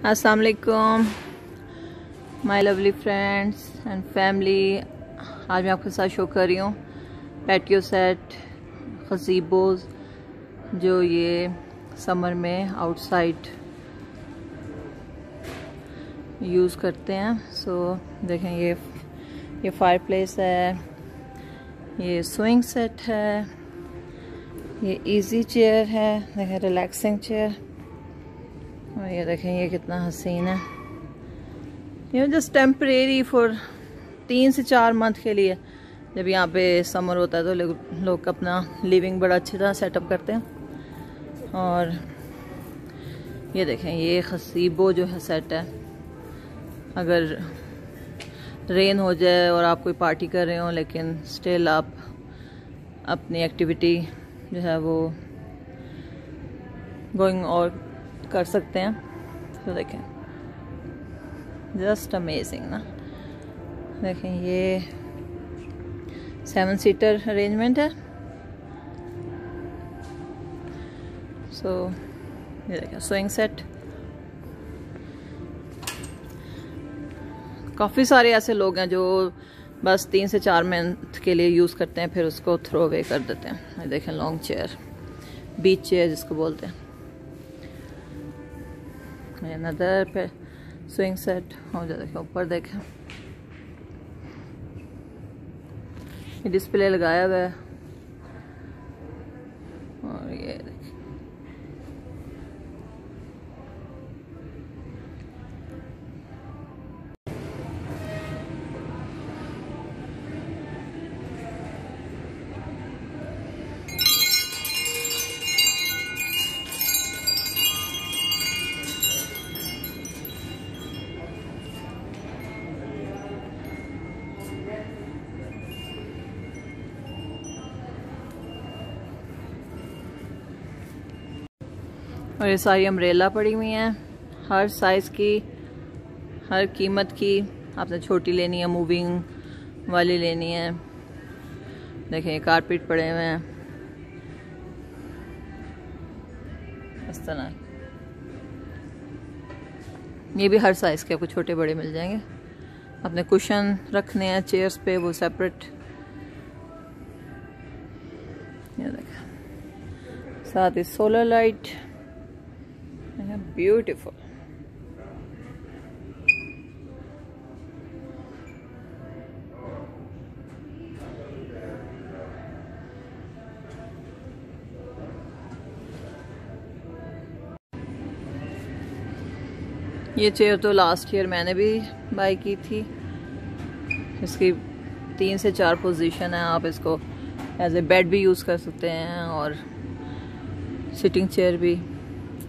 अस्सलाम वालेकुम my lovely friends and family आज मैं आपके साथ शो कर रही हूँ पैटियो सेट खजीबोज जो ये समर में आउटसाइड यूज़ करते हैं। सो so, देखें ये ये फायर प्लेस है ये स्विंग सेट है ये इजी चेयर है देखें रिलैक्सिंग चेयर और ये देखें, ये कितना हसीन है। ये जस्ट टेम्परेरी फॉर तीन से चार मंथ के लिए। जब यहाँ पे समर होता है तो लोग लोग अपना लिविंग बड़ा अच्छी तरह सेटअप करते हैं। और ये देखें, ये खसीबो जो है सेट है। अगर रेन हो जाए और आप कोई पार्टी कर रहे हो, लेकिन स्टिल आप अपनी एक्टिविटी जो है वो गोइंग और कर सकते हैं। तो देखें। जस्ट अमेजिंग ना। देखें, ये सेवन सीटर अरेंजमेंट है। सो ये देखें स्विंग सेट काफ़ी सारे ऐसे लोग हैं जो बस तीन से चार मंथ के लिए यूज़ करते हैं, फिर उसको थ्रो अवे कर देते हैं। देखें लॉन्ग चेयर बीच चेयर जिसको बोलते हैं। अनदर पे स्विंग सेट हो जाए देखें ऊपर देखें। डिस्प्ले लगाया हुआ है। और ये सारी अम्ब्रेला पड़ी हुई हैं। हर साइज़ की, हर कीमत की। आपने छोटी लेनी है मूविंग वाली लेनी है। देखें कारपेट पड़े हुए हैं। इस तरह ये भी हर साइज़ के, आपको छोटे बड़े मिल जाएँगे। अपने कुशन रखने हैं चेयर्स पे, वो सेपरेट ये देखें। साथ ही सोलर लाइट beautiful. ये चेयर तो लास्ट ईयर मैंने भी बाई की थी। इसकी तीन से चार पोजीशन है, आप इसको एज ए बेड भी यूज़ कर सकते हैं और सिटिंग चेयर भी।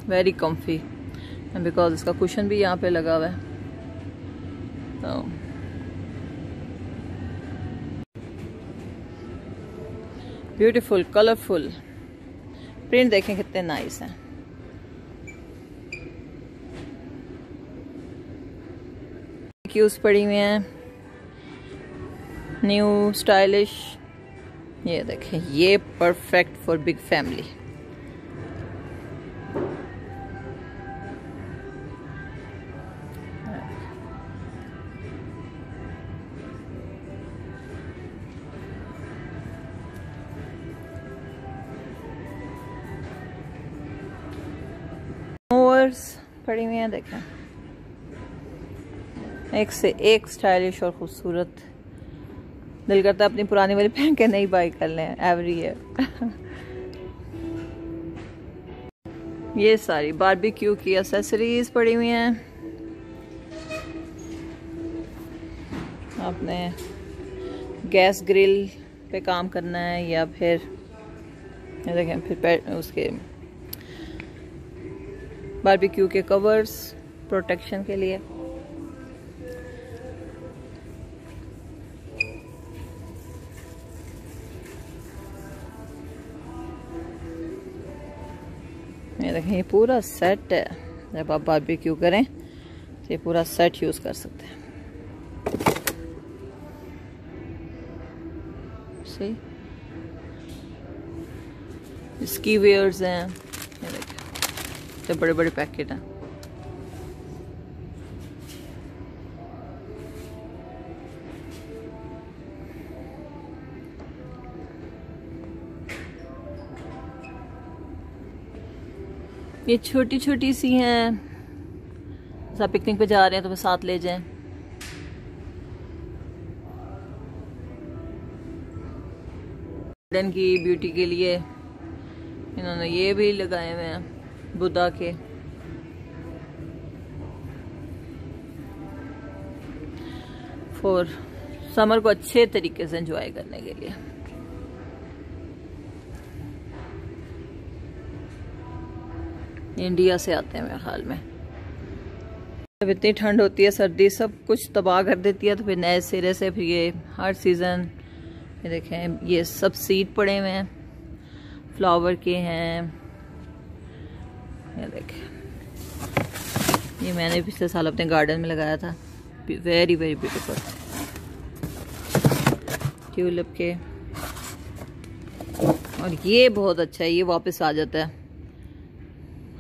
वेरी कम्फी बिकॉज़ इसका कुशन भी यहाँ पे लगा हुआ है। तो ब्यूटीफुल कलरफुल प्रिंट देखें कितने नाइस हैं। क्यूज पड़ी हुई हैं। न्यू स्टाइलिश ये देखें, ये perfect for big family colours पड़ी हुई हैं, देखें। एक से एक स्टाइलिश और ख़ूबसूरत। दिल करता अपनी पुरानी वाली पहन के नहीं बाई कर लें एवरी ईयर ये सारी बारबेक्यू की एसेसरीज पड़ी हुई हैं। आपने गैस ग्रिल पे काम करना है या फिर देखें, फिर उसके बारबेक्यू के कवर्स प्रोटेक्शन के लिए। देखें, ये पूरा सेट है। जब आप बारबेक्यू करें तो ये पूरा सेट यूज़ कर सकते हैं। सही इसकी वेयर्स हैं। ये देखें। ये बड़े बड़े पैकेट हैं। ये छोटी छोटी सी हैं। जैसा पिकनिक पे जा रहे हैं तो मैं साथ ले जाएँ। गार्डन की ब्यूटी के लिए इन्होंने ये भी लगाए हुए हैं। बुद्धा के। फॉर समर को अच्छे तरीके से एंजॉय करने के लिए। इंडिया से आते हैं मेरे ख्याल में। जब इतनी ठंड होती है, सर्दी, सब कुछ तबाह कर देती है तो फिर नए सिरे से फिर ये हर सीज़न ये देखें, ये सब सीड पड़े हुए हैं। फ्लावर के हैं ये देखें। ये मैंने पिछले साल अपने गार्डन में लगाया था। वेरी वेरी ब्यूटीफुल ट्यूलिप के। और ये बहुत अच्छा है, ये वापस आ जाता है।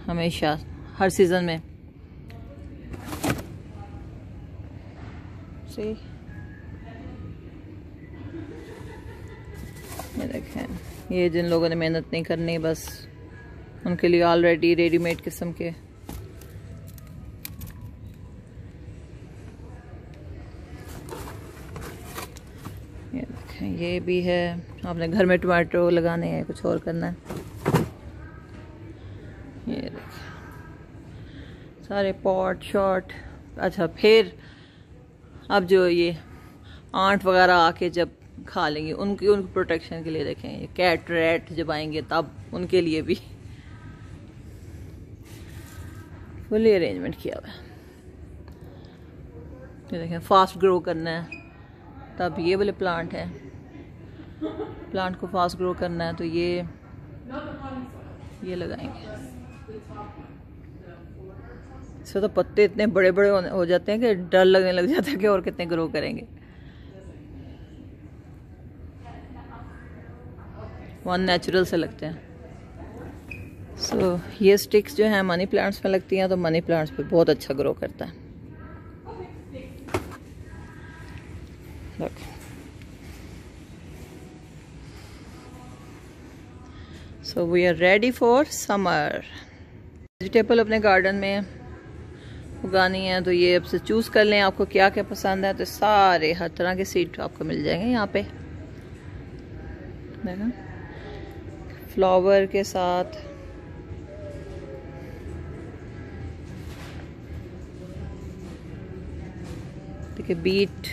हमेशा, हर सीज़न में। देखें। ये जिन लोगों ने मेहनत नहीं करनी, बस। उनके लिए ऑलरेडी रेडीमेड किस्म के। ये देखें, ये भी है। आपने घर में टमाटो लगाने हैं, कुछ और करना है। ये देखें, सारे पॉट शॉट अच्छा फिर अब जो ये आंट वगैरह आके जब खा लेंगे, उनकी उनकी प्रोटेक्शन के लिए देखें। ये कैट रैट जब आएँगे, तब उनके लिए भी। फुली अरेंजमेंट किया हुआ है। ये देखें फास्ट ग्रो करना है। तब ये वाले प्लांट है। प्लांट को फास्ट ग्रो करना है तो ये ये लगाएँगे। इससे तो पत्ते इतने बड़े बड़े हो जाते हैं कि डर लगने लग जाता है कि और कितने ग्रो करेंगे। वन नेचुरल से लगते हैं। सो so, ये स्टिक्स जो हैं मनी प्लांट्स में लगती हैं तो मनी प्लांट्स पे बहुत अच्छा ग्रो करता है। So we are ready for summer vegetable अपने गार्डन में उगानी है तो ये अब से चूज़ कर लें आपको क्या क्या पसंद है तो सारे हर तरह के सीड आपको मिल जाएँगे यहाँ पे। देखा? फ्लावर के साथ देखिए बीट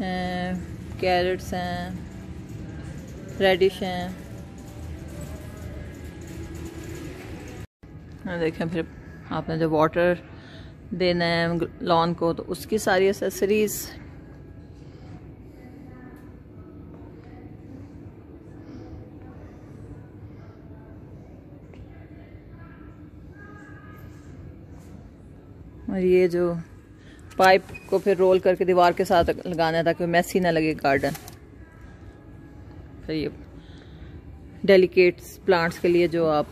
हैं कैरेट्स हैं रेडिश हैं। देखें, फिर आपने जो वाटर देना है लॉन को तो उसकी सारी एसेसरीज़ और ये जो पाइप को फिर रोल करके दीवार के साथ लगाना है ताकि मैसी ना लगे गार्डन फिर ये डेलिकेट प्लांट्स के लिए जो आप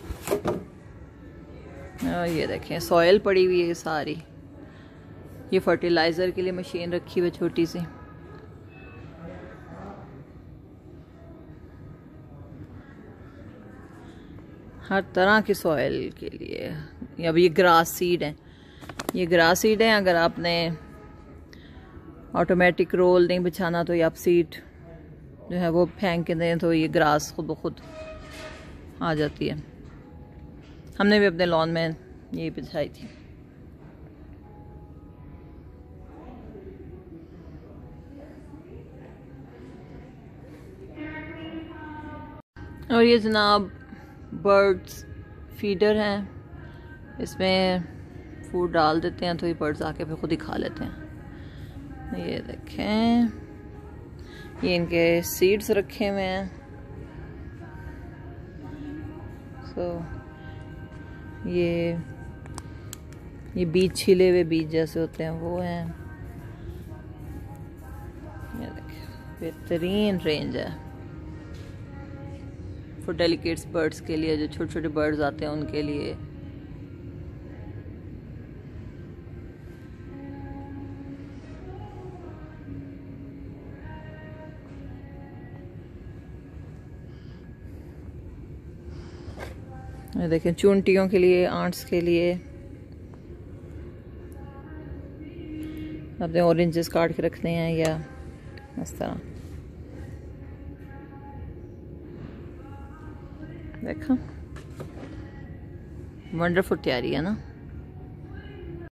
ये देखें सॉयल पड़ी हुई है सारी। ये फर्टिलाइज़र के लिए मशीन रखी हुई छोटी सी। हर तरह की सॉयल के लिए। अब ये ग्रास सीड है। ये ग्रास सीड है, अगर आपने ऑटोमेटिक रोल नहीं बिछाना तो ये आप सीट जो है वो फेंक के दें तो ये ग्रास खुद ब खुद आ जाती है। हमने भी अपने लॉन में ये बिछाई थी। और ये जनाब बर्ड्स फीडर हैं। इसमें फ़ूड डाल देते हैं तो ये बर्ड्स आके फिर खुद ही खा लेते हैं। ये देखें। ये इनके सीड्स रखे हुए हैं। सो ये ये बीज छिले हुए बीज जैसे होते हैं, वो हैं। ये देखें, बेहतरीन रेंज है। फॉर डेलिकेट्स बर्ड्स के लिए, जो छोटे छोटे बर्ड्स आते हैं उनके लिए। ये देखें, चूंटियों के लिए, आंट्स के लिए। अपने ऑरेंजेस काट के रखते हैं, या इस तरह। देखा? वंडरफुल तैयारी है ना?